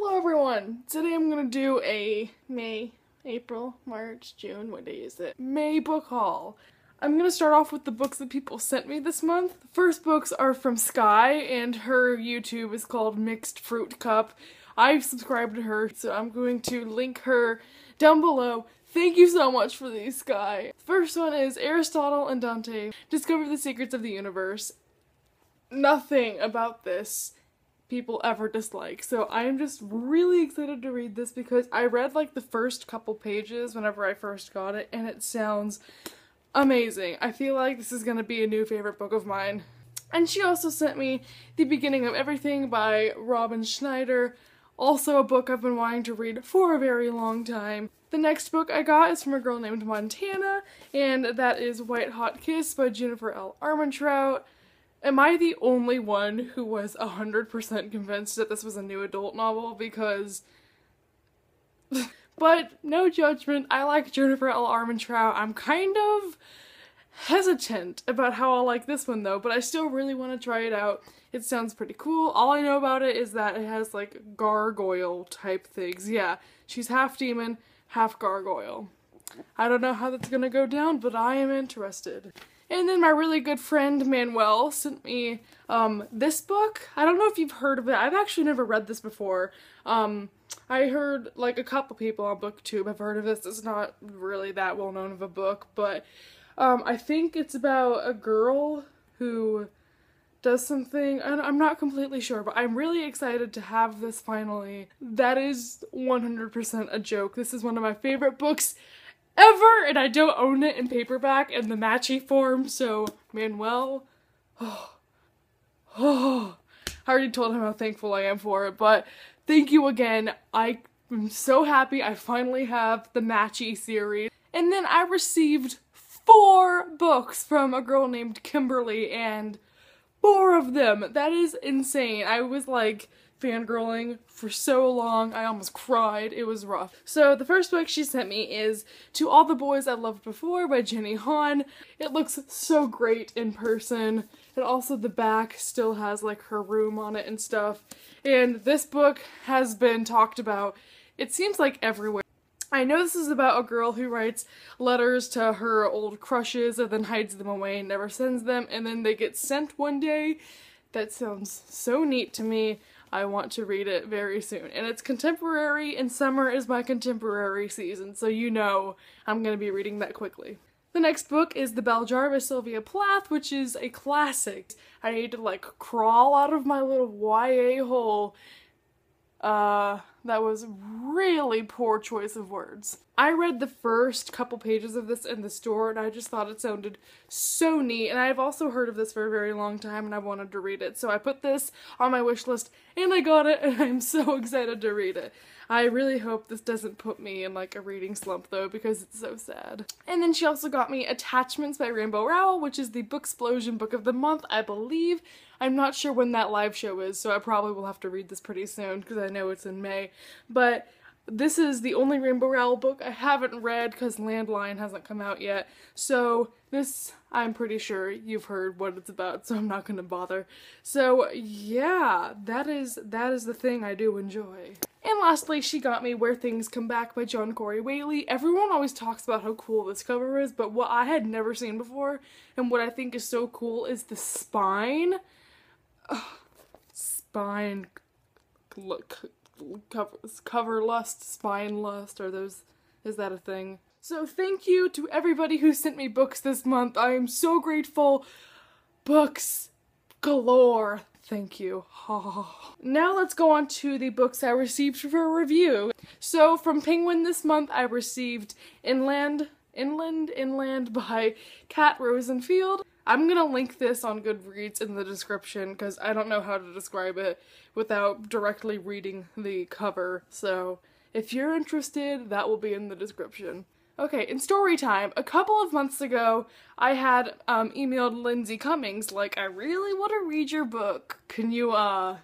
Hello everyone! Today I'm gonna do a May, April, March, June, what day is it? May book haul. I'm gonna start off with the books that people sent me this month. The first books are from Skye and her YouTube is called Mixed Fruit Cup. I've subscribed to her, so I'm going to link her down below. Thank you so much for these, Skye. First one is Aristotle and Dante Discover the Secrets of the Universe. Nothing about this people ever dislike. So I'm just really excited to read this because I read like the first couple pages whenever I first got it and it sounds amazing. I feel like this is gonna be a new favorite book of mine. And she also sent me The Beginning of Everything by Robyn Schneider, also a book I've been wanting to read for a very long time. The next book I got is from a girl named Montana, and that is White Hot Kiss by Jennifer L. Armentrout. Am I the only one who was 100% convinced that this was a new adult novel? Because. but no judgment, I like Jennifer L. Armentrout. I'm kind of hesitant about how I'll like this one though, but I still really want to try it out. It sounds pretty cool. All I know about it is that it has like gargoyle type things. Yeah, she's half demon, half gargoyle. I don't know how that's gonna go down, but I am interested. And then my really good friend Manuel sent me um, this book. I don't know if you've heard of it. I've actually never read this before. Um, I heard like a couple people on booktube have heard of this. It's not really that well known of a book, but um, I think it's about a girl who does something, and I'm not completely sure, but I'm really excited to have this finally. That is 100% a joke. This is one of my favorite books ever, and I don't own it in paperback in the matchy form, so Manuel, oh, oh, I already told him how thankful I am for it, but thank you again. I am so happy I finally have the matchy series. And then I received four books from a girl named Kimberly, and four of them. That is insane. I was like, fangirling for so long. I almost cried. It was rough. So the first book she sent me is To All the Boys I Loved Before by Jenny Han. It looks so great in person. And also the back still has like her room on it and stuff. And this book has been talked about, it seems like everywhere. I know this is about a girl who writes letters to her old crushes and then hides them away and never sends them and then they get sent one day. That sounds so neat to me. I want to read it very soon. And it's contemporary, and summer is my contemporary season, so you know I'm going to be reading that quickly. The next book is The Bell Jar by Sylvia Plath, which is a classic. I need to like crawl out of my little YA hole uh, that was really poor choice of words. I read the first couple pages of this in the store and I just thought it sounded so neat and I've also heard of this for a very long time and I wanted to read it. So I put this on my wish list and I got it and I'm so excited to read it. I really hope this doesn't put me in like a reading slump though because it's so sad. And then she also got me Attachments by Rainbow Rowell, which is the Booksplosion book of the month, I believe. I'm not sure when that live show is, so I probably will have to read this pretty soon because I know it's in May. But this is the only Rainbow Rowell book I haven't read because Landline hasn't come out yet. So this, I'm pretty sure you've heard what it's about, so I'm not going to bother. So yeah, that is that is the thing I do enjoy. And lastly, she got me Where Things Come Back by John Corey Whaley. Everyone always talks about how cool this cover is, but what I had never seen before, and what I think is so cool, is the spine. Spine. Look, cover, cover lust, spine lust, are those, is that a thing? So thank you to everybody who sent me books this month. I am so grateful. Books galore. Thank you. now let's go on to the books I received for review. So from Penguin this month I received Inland, Inland, Inland by Kat Rosenfield. I'm gonna link this on Goodreads in the description because I don't know how to describe it without directly reading the cover. So if you're interested, that will be in the description. Okay, in story time, a couple of months ago, I had um, emailed Lindsay Cummings, like, I really want to read your book. Can you, uh,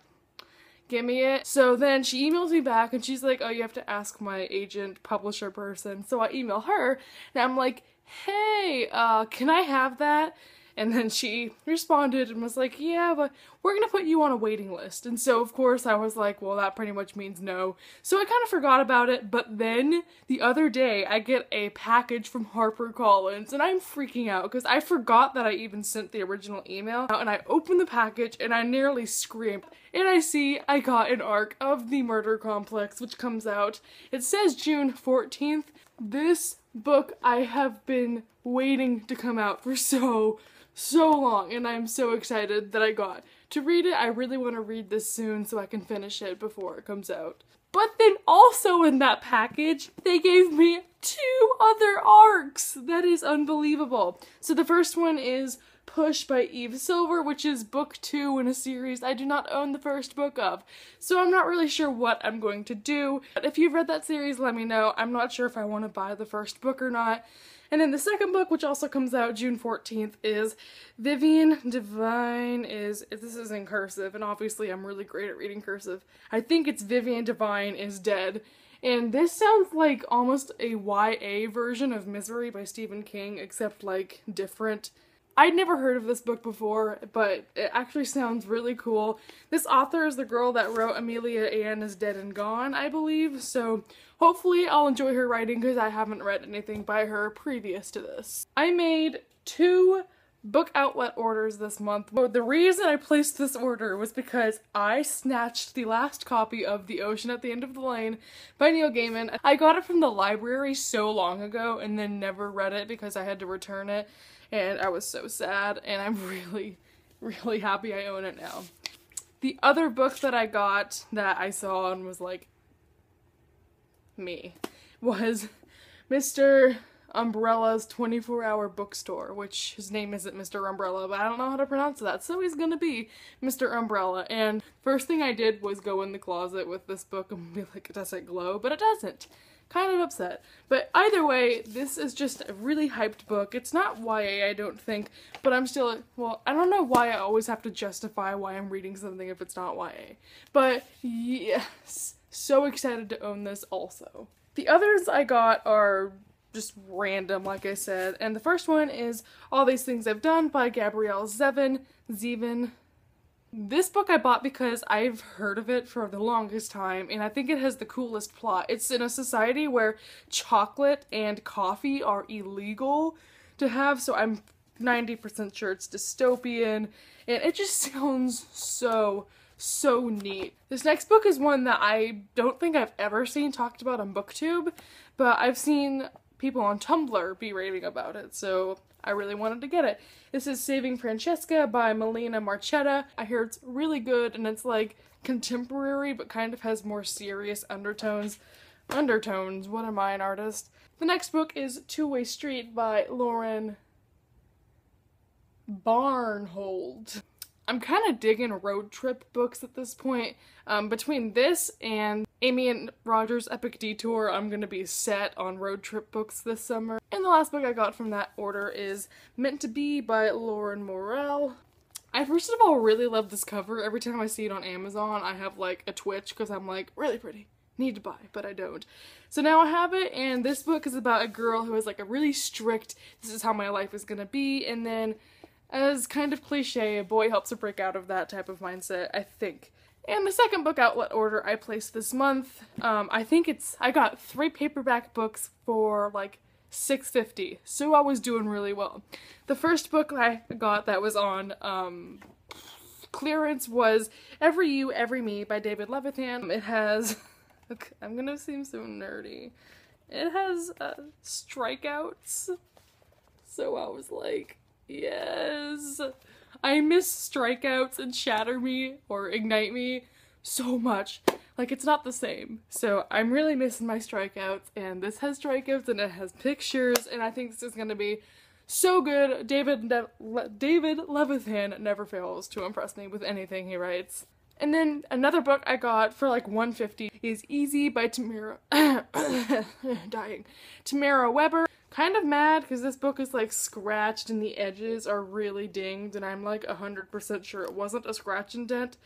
give me it? So then she emails me back and she's like, oh, you have to ask my agent, publisher person. So I email her and I'm like, hey, uh, can I have that? And then she responded and was like, Yeah, but we're gonna put you on a waiting list. And so, of course, I was like, Well, that pretty much means no. So I kind of forgot about it. But then the other day, I get a package from HarperCollins and I'm freaking out because I forgot that I even sent the original email. And I open the package and I nearly scream. And I see I got an arc of the Murder Complex, which comes out. It says June 14th. This book I have been waiting to come out for so so long and I'm so excited that I got to read it. I really want to read this soon so I can finish it before it comes out. But then also in that package, they gave me two other arcs. That is unbelievable. So the first one is Push by Eve Silver, which is book two in a series I do not own the first book of. So I'm not really sure what I'm going to do. But if you've read that series, let me know. I'm not sure if I want to buy the first book or not. And then the second book, which also comes out June 14th, is Vivian Divine is, this is in cursive, and obviously I'm really great at reading cursive. I think it's Vivian Divine is Dead. And this sounds like almost a YA version of Misery by Stephen King, except like different. I'd never heard of this book before, but it actually sounds really cool. This author is the girl that wrote Amelia Anne is Dead and Gone, I believe, so hopefully I'll enjoy her writing because I haven't read anything by her previous to this. I made two book outlet orders this month. But The reason I placed this order was because I snatched the last copy of The Ocean at the End of the Lane by Neil Gaiman. I got it from the library so long ago and then never read it because I had to return it and I was so sad and I'm really really happy I own it now. The other book that I got that I saw and was like me was Mr. Umbrella's 24 hour bookstore, which his name isn't Mr. Umbrella, but I don't know how to pronounce that, so he's gonna be Mr. Umbrella. And first thing I did was go in the closet with this book and be like, does it glow? But it doesn't kind of upset. But either way, this is just a really hyped book. It's not YA, I don't think, but I'm still, well, I don't know why I always have to justify why I'm reading something if it's not YA. But yes, so excited to own this also. The others I got are just random, like I said, and the first one is All These Things I've Done by Gabrielle Zevin. Zevin, this book I bought because I've heard of it for the longest time and I think it has the coolest plot. It's in a society where chocolate and coffee are illegal to have, so I'm 90% sure it's dystopian and it just sounds so so neat. This next book is one that I don't think I've ever seen talked about on booktube, but I've seen people on Tumblr be raving about it, so I really wanted to get it. This is Saving Francesca by Melina Marchetta. I hear it's really good and it's like contemporary but kind of has more serious undertones. Undertones, what am I, an artist? The next book is Two Way Street by Lauren Barnholdt. I'm kind of digging road trip books at this point. Um, between this and Amy and Roger's Epic Detour, I'm gonna be set on road trip books this summer. And the last book I got from that order is Meant to Be by Lauren Morrill. I first of all really love this cover. Every time I see it on Amazon, I have like a twitch because I'm like, really pretty. Need to buy, but I don't. So now I have it, and this book is about a girl who is like a really strict, this is how my life is gonna be, and then as kind of cliche, a boy helps her break out of that type of mindset, I think. And the second book outlet order I placed this month, um, I think it's, I got three paperback books for like 650 so I was doing really well. The first book I got that was on um, clearance was Every You, Every Me by David Levithan. It has, I'm gonna seem so nerdy, it has uh, strikeouts, so I was like, Yes. I miss strikeouts and shatter me or ignite me so much. Like it's not the same. So I'm really missing my strikeouts and this has strikeouts and it has pictures and I think this is going to be so good. David ne David Levithan never fails to impress me with anything he writes. And then another book I got for like 150 is Easy by Tamara dying. Tamara Webber kind of mad because this book is like scratched and the edges are really dinged and I'm like 100% sure it wasn't a scratch and dent.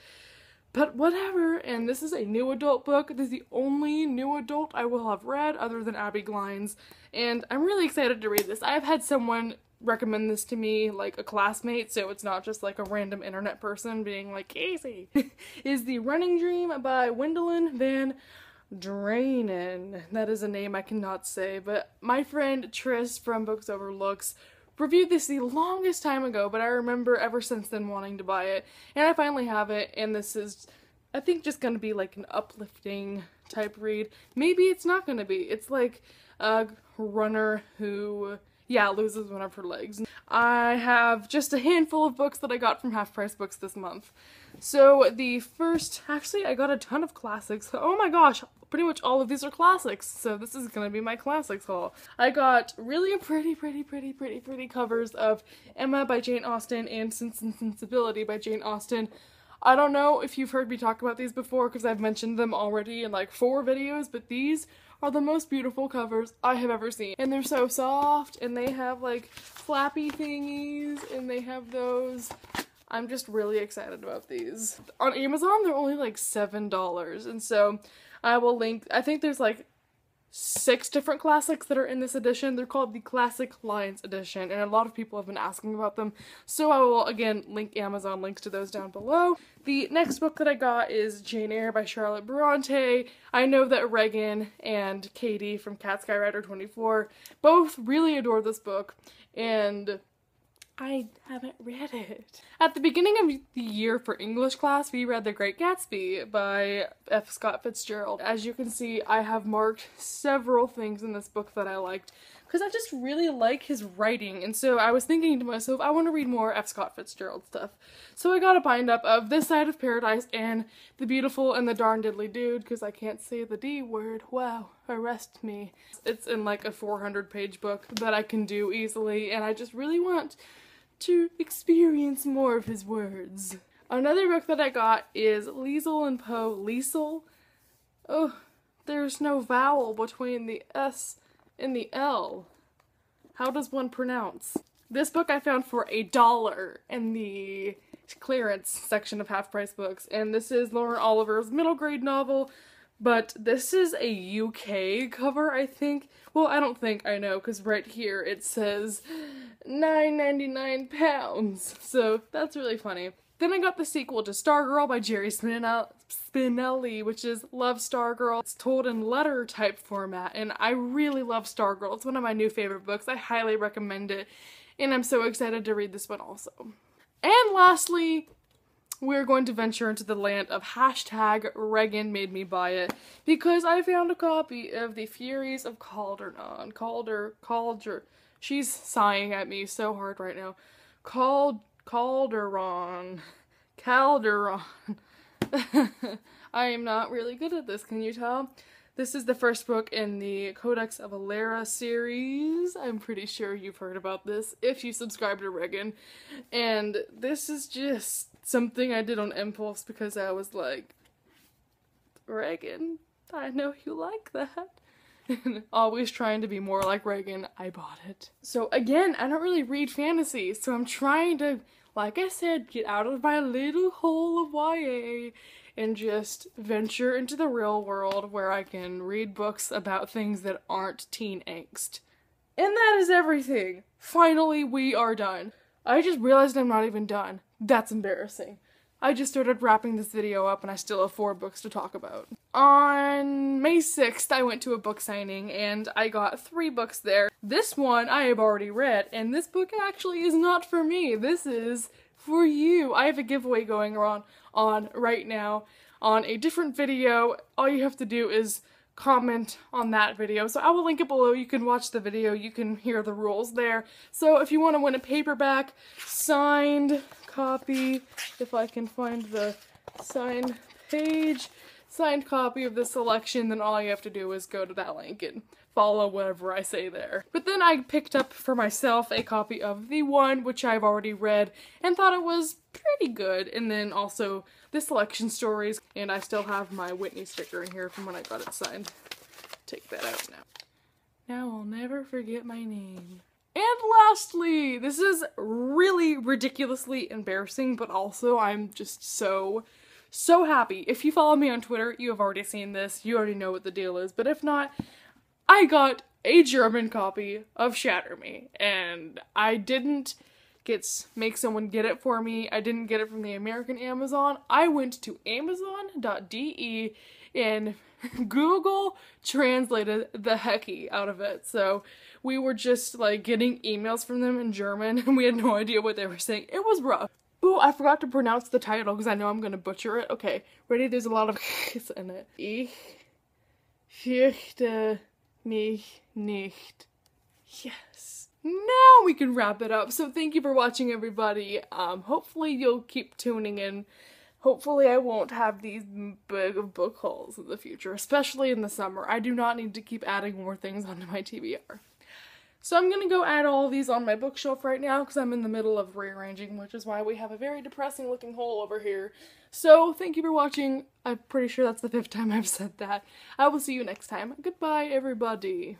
But whatever, and this is a new adult book. This is the only new adult I will have read other than Abby Glines, and I'm really excited to read this. I've had someone recommend this to me like a classmate, so it's not just like a random internet person being like, Casey, is The Running Dream by Wendelin Van Draanen. That is a name I cannot say, but my friend Tris from Books Overlooks reviewed this the longest time ago, but I remember ever since then wanting to buy it, and I finally have it, and this is, I think, just gonna be like an uplifting type read. Maybe it's not gonna be. It's like a runner who yeah, loses one of her legs. I have just a handful of books that I got from Half Price Books this month. So the first, actually I got a ton of classics. Oh my gosh, pretty much all of these are classics. So this is gonna be my classics haul. I got really pretty, pretty, pretty, pretty, pretty covers of Emma by Jane Austen and Sense and Sensibility by Jane Austen. I don't know if you've heard me talk about these before because I've mentioned them already in like four videos, but these are the most beautiful covers I have ever seen. And they're so soft and they have like flappy thingies and they have those. I'm just really excited about these. On Amazon, they're only like $7 and so I will link, I think there's like six different classics that are in this edition. They're called the Classic Lines Edition, and a lot of people have been asking about them. So I will, again, link Amazon links to those down below. The next book that I got is Jane Eyre by Charlotte Bronte. I know that Reagan and Katie from Cat Sky Rider 24 both really adore this book, and I haven't read it. At the beginning of the year for English class, we read The Great Gatsby by F. Scott Fitzgerald. As you can see, I have marked several things in this book that I liked because I just really like his writing. And so I was thinking to myself, I want to read more F. Scott Fitzgerald stuff. So I got a bind up of This Side of Paradise and The Beautiful and the Darn Diddly Dude because I can't say the D word. Wow, arrest me. It's in like a 400 page book that I can do easily and I just really want to experience more of his words. Another book that I got is Liesl and Po Liesl. Oh, there's no vowel between the S and the L. How does one pronounce? This book I found for a dollar in the clearance section of half price books, and this is Lauren Oliver's middle grade novel, but this is a UK cover, I think. Well, I don't think I know, because right here it says 9.99 pounds. So that's really funny. Then I got the sequel to Stargirl by Jerry Spinelli, which is Love Stargirl. It's told in letter type format, and I really love Stargirl. It's one of my new favorite books. I highly recommend it, and I'm so excited to read this one also. And lastly, we're going to venture into the land of hashtag Reagan made me buy it because I found a copy of The Furies of Calderon. Calder, Calder, she's sighing at me so hard right now. Called Calderon. Calderon. I am not really good at this, can you tell? This is the first book in the Codex of Alera series. I'm pretty sure you've heard about this if you subscribe to Reagan. And this is just something I did on impulse because I was like, Reagan, I know you like that. And always trying to be more like Reagan, I bought it. So again, I don't really read fantasy, so I'm trying to, like I said, get out of my little hole of YA and just venture into the real world where I can read books about things that aren't teen angst. And that is everything. Finally, we are done. I just realized I'm not even done. That's embarrassing. I just started wrapping this video up and I still have four books to talk about. On May 6th, I went to a book signing and I got three books there. This one I have already read, and this book actually is not for me. This is for you. I have a giveaway going on, on right now on a different video. All you have to do is comment on that video. So I will link it below. You can watch the video. You can hear the rules there. So if you want to win a paperback, signed copy, if I can find the signed page, signed copy of the selection, then all you have to do is go to that link and follow whatever I say there. But then I picked up for myself a copy of the one, which I've already read, and thought it was pretty good. And then also the selection stories, and I still have my Whitney sticker in here from when I got it signed. Take that out now. Now I'll never forget my name. And lastly, this is really ridiculously embarrassing, but also I'm just so, so happy. If you follow me on Twitter, you have already seen this. You already know what the deal is. But if not, I got a German copy of Shatter Me, and I didn't get make someone get it for me. I didn't get it from the American Amazon. I went to Amazon.de and Google translated the hecky out of it. So we were just like getting emails from them in German and we had no idea what they were saying. It was rough. Ooh, I forgot to pronounce the title because I know I'm gonna butcher it. Okay, ready? There's a lot of in it. Ich fürchte mich nicht. Yes. Now we can wrap it up. So thank you for watching, everybody. Um, hopefully you'll keep tuning in. Hopefully I won't have these big book hauls in the future, especially in the summer. I do not need to keep adding more things onto my TBR. So I'm gonna go add all these on my bookshelf right now because I'm in the middle of rearranging, which is why we have a very depressing looking hole over here. So thank you for watching. I'm pretty sure that's the fifth time I've said that. I will see you next time. Goodbye, everybody.